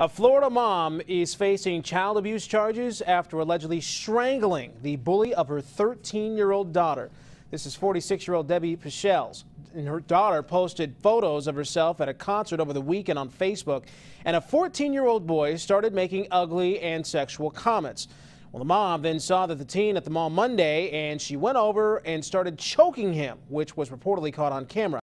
A Florida mom is facing child abuse charges after allegedly strangling the bully of her 13-year-old daughter. This is 46-year-old Debbie Piscitell. And her daughter posted photos of herself at a concert over the weekend on Facebook, and a 14-year-old boy started making ugly and sexual comments. Well, the mom then saw that the teen at the mall Monday, and she went over and started choking him, which was reportedly caught on camera.